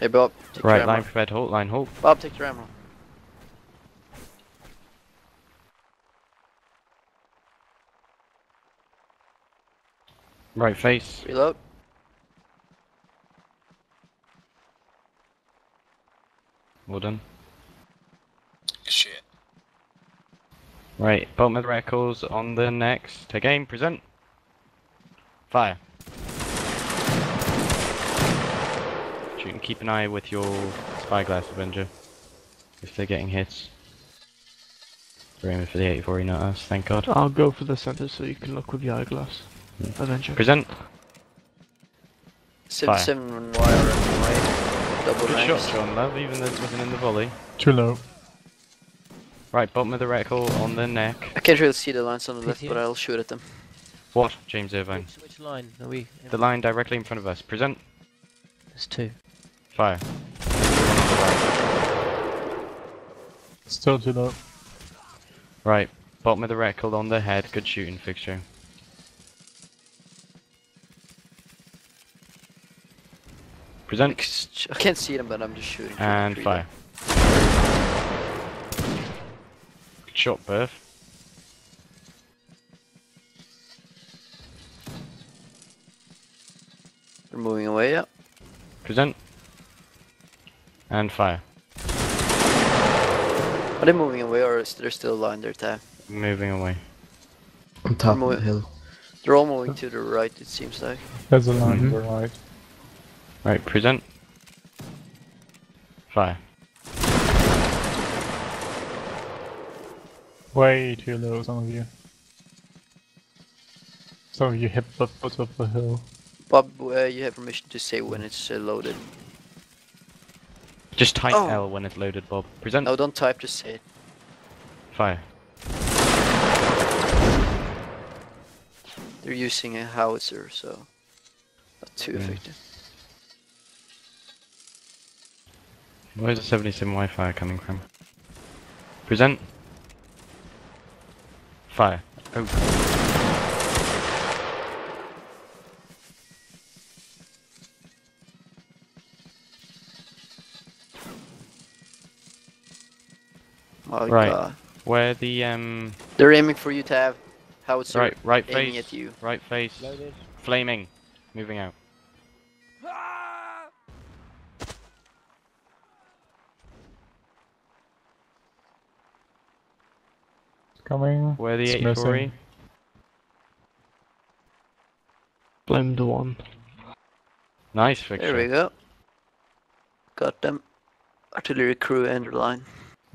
Hey Bob, take Right, your line ammo. prepared, halt, line, halt. Bob, take your ammo. Right face. Reload. Well done. Shit. Right, bottom of the reticle on the next. Take aim, present. Fire. Shoot can keep an eye with your spyglass, Avenger. If they're getting hits. We're aiming for the 84, not us, thank god. I'll go for the center so you can look with the eyeglass. Hmm. Avenger. Present. 77 wire and white. Double Good shot, John, Sean Love, even though it wasn't in the volley. Too low. Right, bottom of the reticle on the neck. I can't really see the lines on the left, but I'll shoot at them. What, James Irvine? Which, which line are we? The line directly in front of us. Present. There's two. Fire. Still too low. Right, bottom of the reticle on the head. Good shooting fixture. Present. I can't see them, but I'm just shooting. And tree fire. Good shot, Berth. there. They're moving away, yeah. Present. And fire. Are they moving away or is there still a line there, Tab? Moving away. On top of the hill. They're all moving to the right, it seems like. There's a line Mhm. to the right. Right, present. Fire. Way too low, some of you. Some of you hit the foot of the hill. Bob, uh, you have permission to say when it's uh, loaded. Just type Oh. L when it's loaded, Bob. Present. No, don't type, just say it. Fire. They're using a howitzer, so not too Mm. effective. Where's the 77 Wi-Fi coming from? Present. Fire. Oh. My Right. god. Where the um They're aiming for you, Tab. Howitzer right right aiming face at you. right face Loaded. flaming moving out. Coming. Where the It's 84 missing. Blame the one. Nice fixture. There we go. Got them. Artillery crew and their line.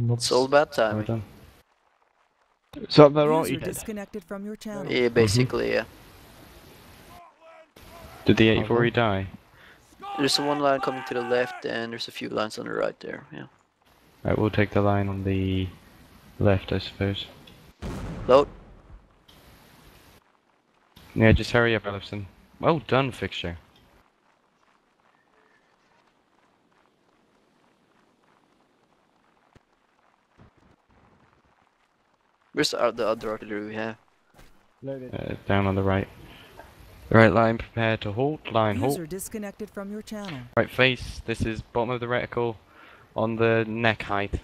Oops. It's all about Well timing. done. So they're all User dead. disconnected from your channel. Yeah, mm-hmm. basically, yeah. Did the 84 die? There's one line coming to the left, and there's a few lines on the right there. Yeah. Right, we'll take the line on the left, I suppose. Load. Yeah, just hurry up, Ellison. Well done, fixture. Where's the, the other artillery we have? Loaded. Uh, down on the right. Right line, prepare to halt. Line, halt. User disconnected from your channel. Right face, this is bottom of the reticle on the neck height.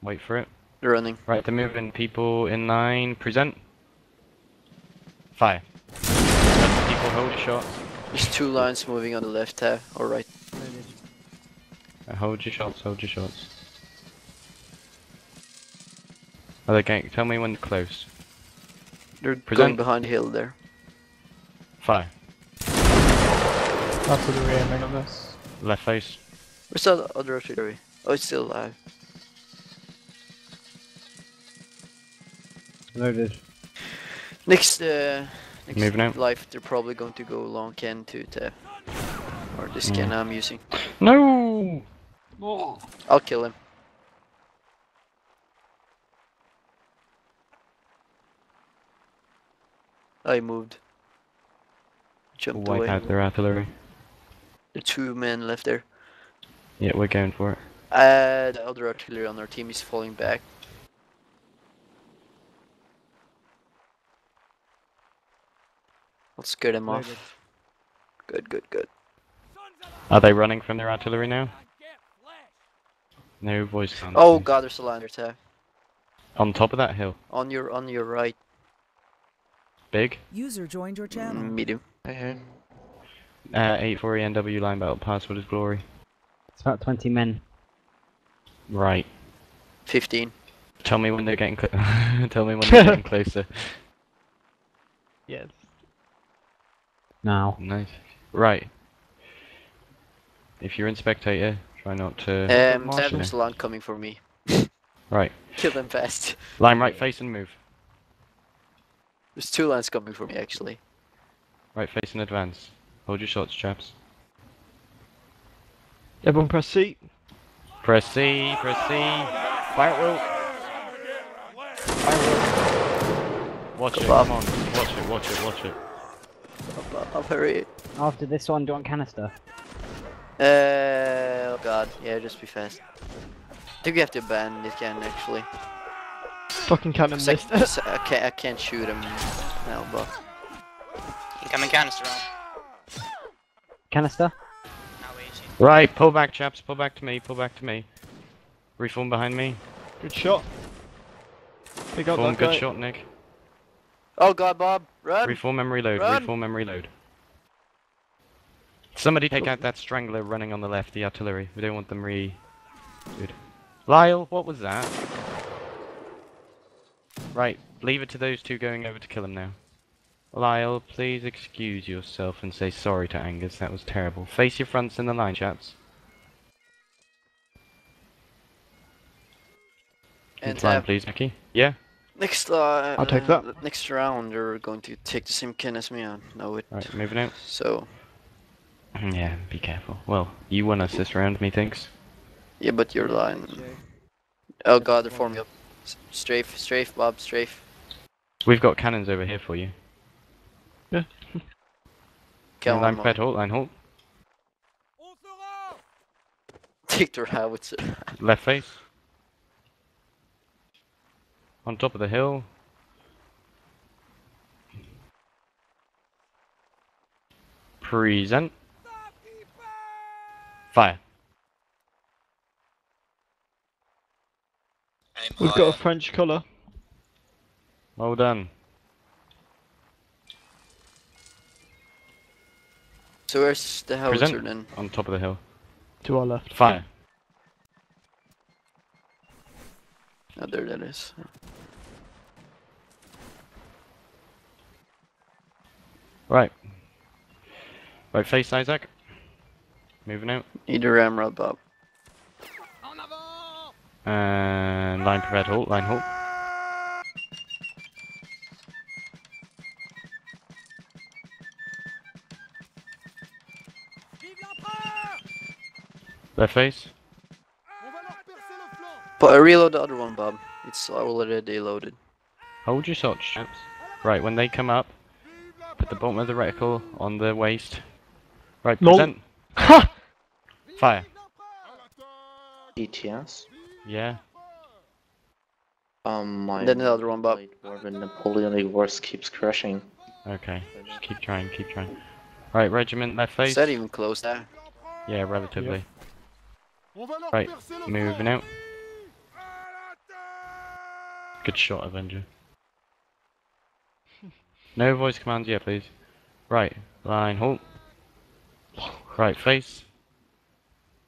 Wait for it. They're running. Right, they're moving people in line. Present. Fire. People hold your shots. There's two lines moving on the left half or right. Uh, hold your shots, hold your shots. Are they going? Tell me when to close. They're going behind the hill there. Fire. Artillery aiming of us. Left face. We Where's the other artillery? Oh, it's still alive. Loaded. Next, uh, next Moving out. life, they're probably going to go long can to tab. Or this Mm. can I'm using. No! I'll kill him. I moved. Jumped Wipe away. out their artillery. The two men left there. Yeah, we're going for it. Uh, the other artillery on our team is falling back. I'll scare them Loaded. off. Good, good, good. Are they running from their artillery now? No voice command. Oh god, there's a line there too. On top of that hill. On your on your right, Big. User joined your channel. medium. Hey, hey. Uh, 84 ENW line battle password is glory. It's about 20 men. Right. Fifteen. Tell me when they're getting cl- Tell me when they're getting closer. Yes. Now. Nice. Right. If you're in spectator, try not to. Um, Marshall. there's a line coming for me. Right. Kill them fast. Line right face and move. There's two lines coming for me actually. Right face in advance. Hold your shots, chaps. Everyone press C. Press C, press C. Fire will. Fire will. Watch it, Bob. come on. Watch it, watch it, watch it. Up, up, up, hurry. After this one, do you want canister? Uh, oh god, yeah, just be fast. I think we have to ban this can actually. Fucking cannon Sec- missed. I can't, I can't shoot him now, but Incoming canister round. Canister? Right, pull back, chaps. Pull back to me, pull back to me. Reform behind me. Good shot. Pick up Reform, that good guy. shot, Nick. oh god, Bob, run! Reform memory load. Run! reform memory load. Somebody take out that strangler running on the left, the artillery. We don't want them re... Good. Lyle, what was that? Right, leave it to those two going over to kill him now. Lyle, please excuse yourself and say sorry to Angus, that was terrible. Face your fronts in the line, chaps. and Next line, uh, please, Mickey. Yeah? next, uh, I'll take uh, that. Next round, they're going to take the same can as me. I know it. Right, moving out. So Yeah, be careful. Well, you won us this round, methinks. yeah, but your line. Oh god, they're forming up. S- Strafe, strafe, Bob, strafe. We've got cannons over here for you. Yeah. Kill line them. pet halt, line halt. Take their howitzer. Left face. On top of the hill. Present. Fire. We've higher. got a French colour. Well done. So where's the howitzer Present. then? On top of the hill. To our left. Fire. Oh, there that is. Right. Right face, Isaac. Moving out. Need a ramrod, Bob. And line prepared halt, line halt. Left face. But I reload the other one, Bob. It's already loaded. Hold your shots, chaps. Right, when they come up, put the bottom of the reticle on the waist. Right, Lol. present. Fire. ETS. Yeah. Um, my Then the other one, but Blade War the Napoleonic Wars keeps crashing. Okay. Just keep trying, keep trying. Right, regiment, left face. Is that even close there? Yeah, relatively. Right, moving out. Good shot, Avenger. No voice commands yet, please. Right, line halt. Right, face.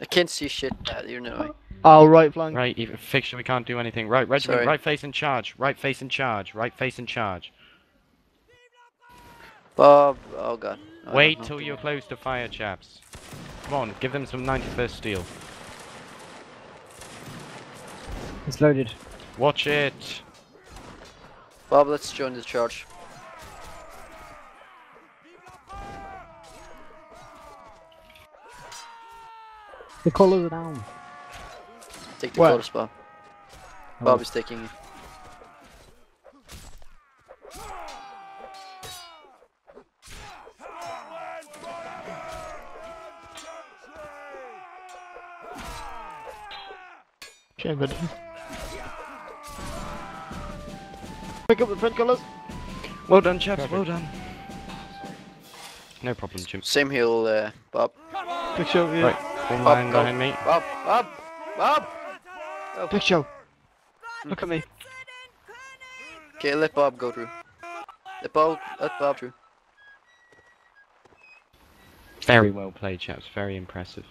I can't see shit out here, no. Our right flank. Right, even fixture, we can't do anything. Right, regiment, Sorry. right face in charge. Right face in charge. Right face in charge. Bob, oh god. I don't Wait know. till you're close to fire, chaps. Come on, give them some 91st steel. It's loaded. Watch it. Bob, let's join the charge. The colours are down. Take the Where? close, Bob. Bob is taking it. Chambered. Pick up the French colours. Well done, chaps, well done. No problem, Jim. Same heal, uh, Bob. Big show, yeah. Right, full Bob, line go. behind me. Bob, Bob, Bob! Big show. Look at me. Okay, let Bob go through. Let Bob, let Bob through. Very well played, chaps. Very impressive.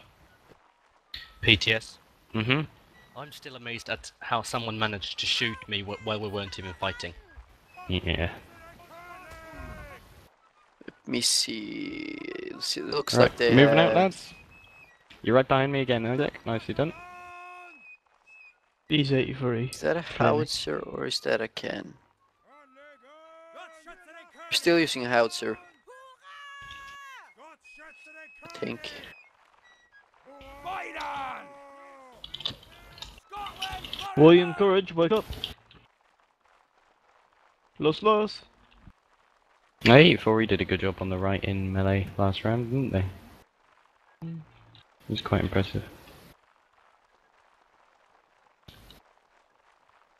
PTS. Mm-hmm. I'm still amazed at how someone managed to shoot me while we weren't even fighting. Yeah. Let me see. Let's see, It looks Right, like they're moving out, had- lads. You're right behind me again, Isaac. Nicely done. He's 83. Is that a Clearly. howitzer or is that a can? We're still using a howitzer. I think. William Courage, wake up. Los Los. Hey, Fory did a good job on the right in melee last round, didn't they? It was quite impressive.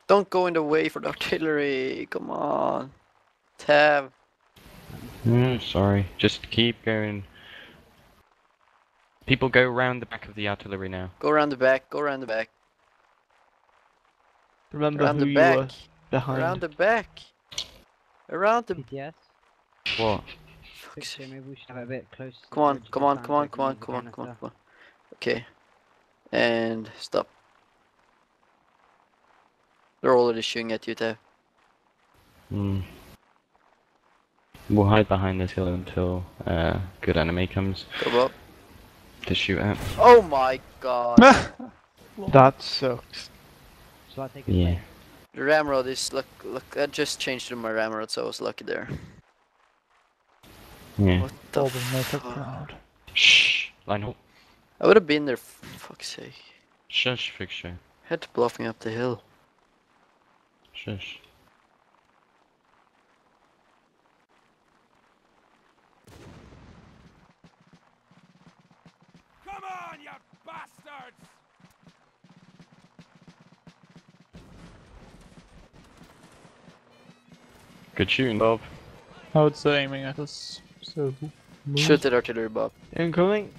Don't go in the way for the artillery. Come on. Tav. Mm, sorry. Just keep going. People go round the back of the artillery now. Go around the back. Go around the back. Remember Around who the you back. were behind. Around the back. Around the. PTS. What? Fuck's sake. maybe we should have a bit closer. Come on, come on, come on, come on, come on, come on, come on, canister. come on. Okay. And stop. They're already shooting at you, there. Hmm. We'll hide behind this hill until uh, good enemy comes Go up. to shoot at. Oh my god. That sucks. So I take a Yeah. plate. the ramrod is look look I just changed to my ramrod so I was lucky there. Yeah. What the Bob will make fuck? crowd. Shh. Line up. I would have been there for fuck's sake. Shush, fixture. Had to bluff me up the hill. Shush. Come on, you bastards! Good shooting, Bob. How it's aiming at us. So move. Shoot that artillery, Bob. Incoming.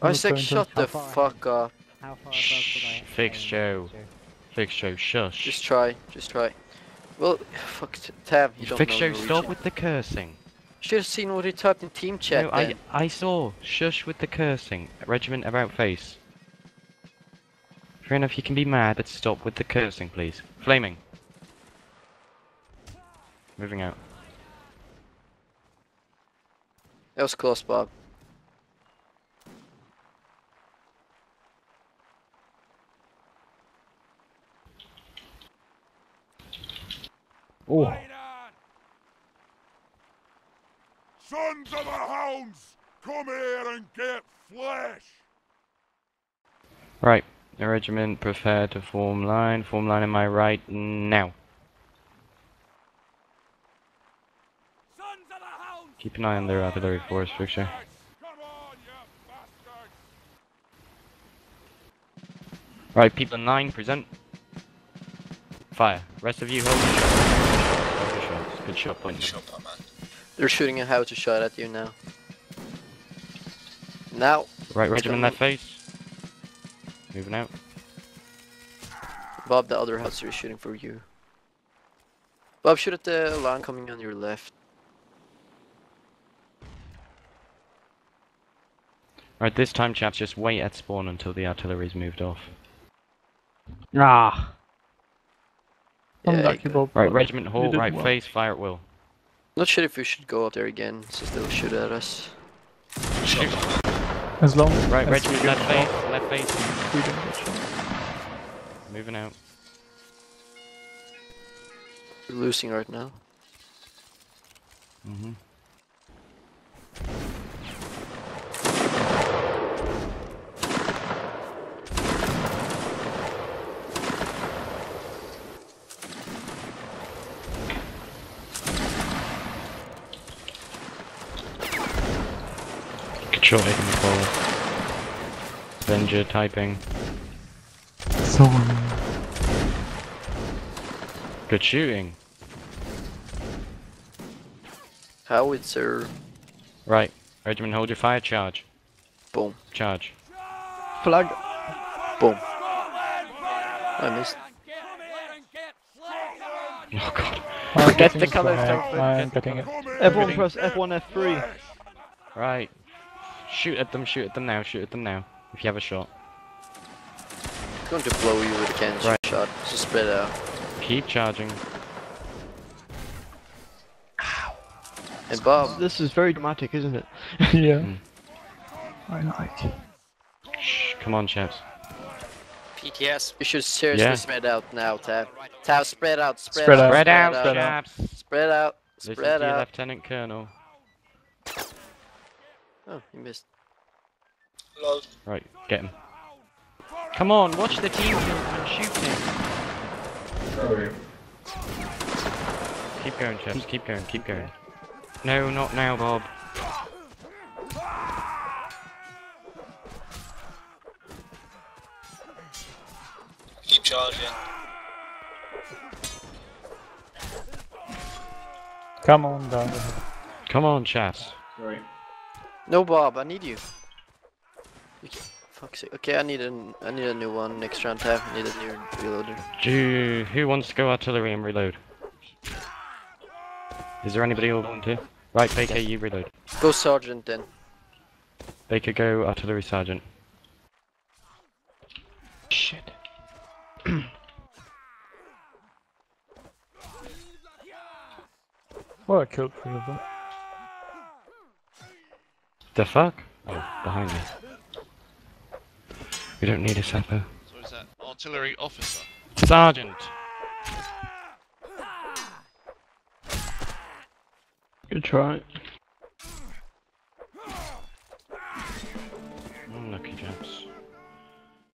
I'm Isaac, trying to- shut the fuck up. How far above Shh, fix aim, Joe. Joe? Fixture, shush. Just try, just try. Well, fuck, t- Tab, you don't Fixture, know stop with the cursing. Should have seen what he typed in team chat No, I. I saw. Shush with the cursing. Regiment about face. Fair enough, you can be mad, but stop with the cursing, please. Flaming. Moving out. That was close, Bob. Oh, Sons of the hounds! Come here and get flesh! Right. The regiment prepare to form line. Form line in my right now. Sons of the hounds! Keep an eye on their artillery force, Fixture. Come on, you bastards! Right, people in line, present. Fire. Rest of you hold the shot. Hold the shots. Good shot, point. them. They're shooting a howitzer shot at you now. Now, Right regiment left face. Moving out. Bob, the other howitzer is shooting for you. Bob, shoot at the line coming on your left. Right, this time, chaps, just wait at spawn until the artillery's moved off. Ah. Yeah, unlucky you Bob. Right, regiment hall, right well. face, fire at will. Not sure if we should go up there again, since they'll shoot at us. Shoot. As long Right, as regiment we left face, walk, left face. we don't get shot. Moving out. We're losing right now. Mm-hmm. Good shot taking the call. Avenger typing. So Good shooting. Howitzer. Right. Regiment, hold your fire. Charge. Boom. Charge. Flag. Boom. I missed. Oh god. I'm Get the colours, I'm- Telford, I'm get the getting it. Everyone press F1, F3. Right. Shoot at them, shoot at them now, shoot at them now. If you have a shot. It's going to blow you with a cancer Right. shot. So spread out. Keep charging. Ow. And Bob, This is very dramatic, isn't it? yeah. Mm. I like. Shh, come on, chaps. PTS. you should seriously Yeah. spread out now, Tav. Tav, spread out, spread, Spread out, out. Spread out, Spread out. Spread out, Listen spread to your out. Lieutenant Colonel. Oh, you missed. Right, get him. Come on, watch the team kill and shoot him. Keep going, chaps. Keep going. Keep going. No, not now, Bob. Keep charging. Come on down the hill. Come on, chaps. No, Bob, I need you. you ca- fuck's sake. Okay, I need a, I need a new one next round, Tav. I need a new reloader. Do who wants to go artillery and reload? Is there anybody who want to? Right, Baker, you reload. Go Sergeant then. Baker, go artillery sergeant. Shit. Well, I killed three of them. The fuck? Oh, behind me. We don't need a sapper. So is that artillery officer? Sergeant! Good try. Oh, Unlucky chaps.